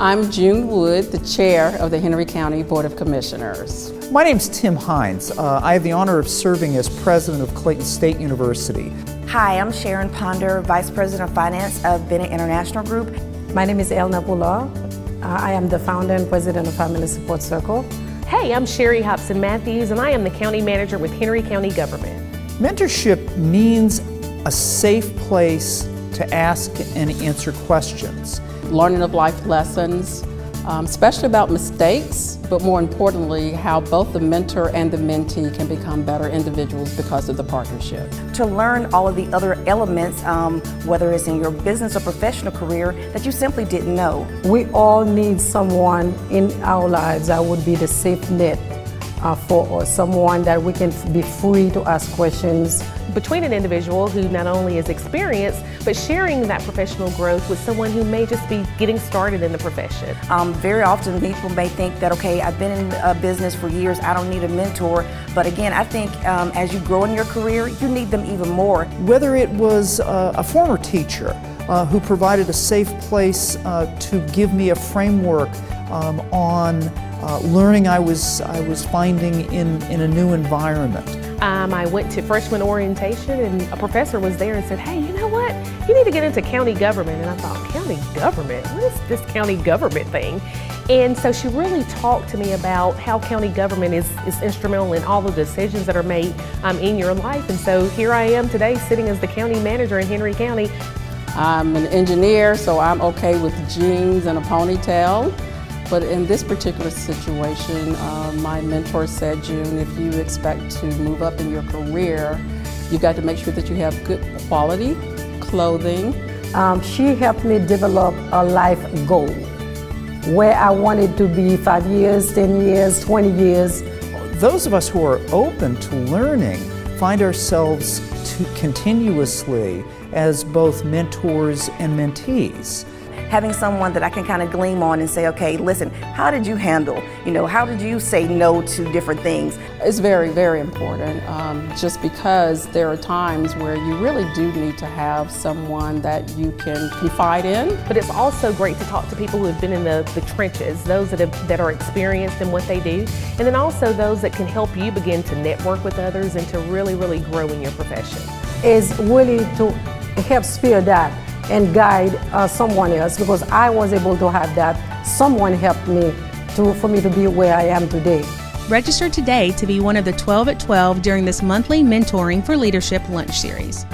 I'm June Wood, the chair of the Henry County Board of Commissioners. My name's Tim Hynes. Uh, I have the honor of serving as president of Clayton State University. Hi, I'm Sharon Ponder, Vice President of Finance of Bennett International Group. My name is Elna Bula. Uh, I am the founder and president of Family Support Circle. Hey, I'm Cheri Hobson Matthews, and I am the county manager with Henry County Government. Mentorship means a safe place to ask and answer questions. Learning of life lessons, um, especially about mistakes, but more importantly, how both the mentor and the mentee can become better individuals because of the partnership. To learn all of the other elements, um, whether it's in your business or professional career, that you simply didn't know. We all need someone in our lives that would be the safe net uh, for someone that we can be free to ask questions. Between an individual who not only is experienced, but sharing that professional growth with someone who may just be getting started in the profession. Um, very often people may think that, okay, I've been in a business for years, I don't need a mentor. But again, I think um, as you grow in your career, you need them even more. Whether it was uh, a former teacher uh, who provided a safe place uh, to give me a framework um, on uh, learning I was, I was finding in, in a new environment. Um, I went to freshman orientation and a professor was there and said, hey, you know what? You need to get into county government. And I thought, county government? What is this county government thing? And so she really talked to me about how county government is, is instrumental in all the decisions that are made um, in your life. And so here I am today sitting as the county manager in Henry County. I'm an engineer, so I'm okay with jeans and a ponytail. But in this particular situation, uh, my mentor said, June, if you expect to move up in your career, you've got to make sure that you have good quality clothing. Um, she helped me develop a life goal where I wanted to be five years, 10 years, 20 years. Those of us who are open to learning find ourselves to continuously as both mentors and mentees having someone that I can kind of gleam on and say, okay, listen, how did you handle, you know, how did you say no to different things? It's very, very important um, just because there are times where you really do need to have someone that you can confide in. But it's also great to talk to people who have been in the, the trenches, those that, have, that are experienced in what they do, and then also those that can help you begin to network with others and to really, really grow in your profession. Is really to help spear that and guide uh, someone else because I was able to have that. Someone helped me to, for me to be where I am today. Register today to be one of the 12 at 12 during this monthly Mentoring for Leadership lunch series.